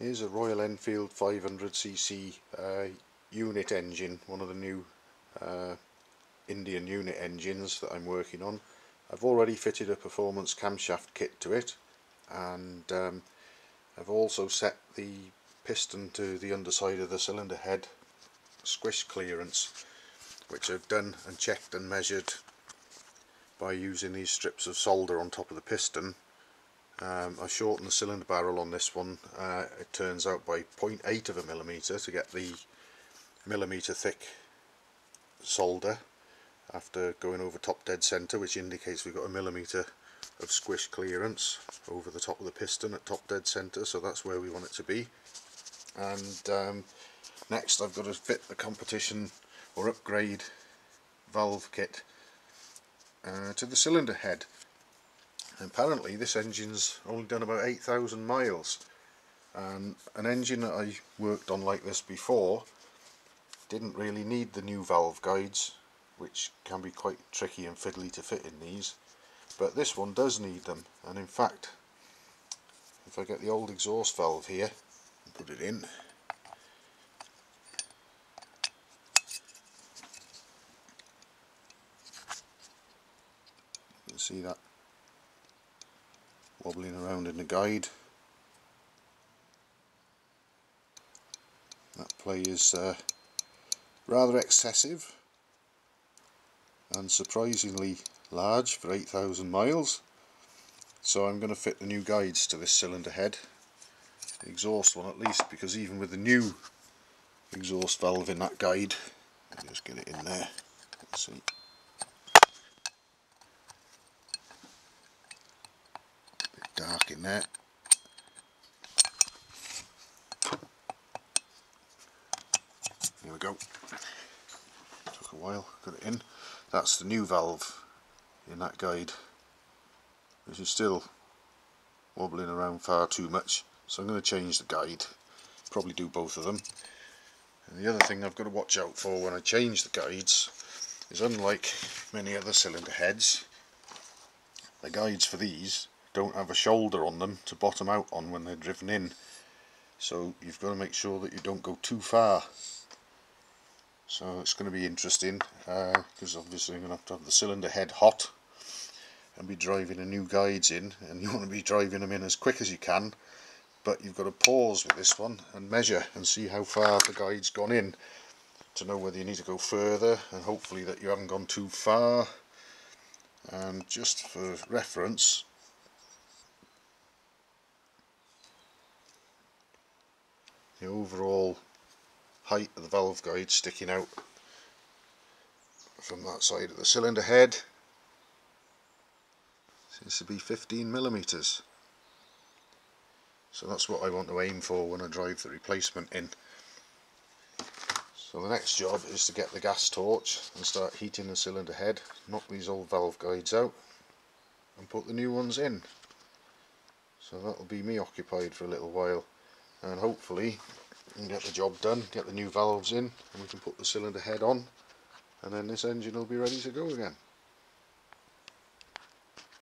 Here's a Royal Enfield 500cc uh, unit engine, one of the new uh, Indian unit engines that I'm working on. I've already fitted a performance camshaft kit to it and um, I've also set the piston to the underside of the cylinder head squish clearance which I've done and checked and measured by using these strips of solder on top of the piston um, I shortened the cylinder barrel on this one. Uh, it turns out by 0.8 of a millimetre to get the millimetre thick solder after going over top dead centre which indicates we've got a millimetre of squish clearance over the top of the piston at top dead centre so that's where we want it to be. And um, next I've got to fit the competition or upgrade valve kit uh, to the cylinder head apparently this engine's only done about 8,000 miles. And an engine that I worked on like this before didn't really need the new valve guides which can be quite tricky and fiddly to fit in these. But this one does need them. And in fact if I get the old exhaust valve here and put it in you can see that wobbling around in the guide. That play is uh, rather excessive and surprisingly large for 8,000 miles. So I'm going to fit the new guides to this cylinder head. The exhaust one at least because even with the new exhaust valve in that guide just get it in there. Let's see dark in there we go. Took a while got it in. That's the new valve in that guide. Which is still wobbling around far too much so I'm going to change the guide. Probably do both of them. And the other thing I've got to watch out for when I change the guides is unlike many other cylinder heads the guides for these don't have a shoulder on them to bottom out on when they're driven in. So you've got to make sure that you don't go too far. So it's going to be interesting because uh, obviously I'm going to have to have the cylinder head hot and be driving the new guides in and you want to be driving them in as quick as you can but you've got to pause with this one and measure and see how far the guide's gone in to know whether you need to go further and hopefully that you haven't gone too far. And just for reference the overall height of the valve guide sticking out from that side of the cylinder head seems to be 15 millimeters. So that's what I want to aim for when I drive the replacement in. So the next job is to get the gas torch and start heating the cylinder head knock these old valve guides out and put the new ones in. So that'll be me occupied for a little while and hopefully get the job done, get the new valves in and we can put the cylinder head on and then this engine will be ready to go again.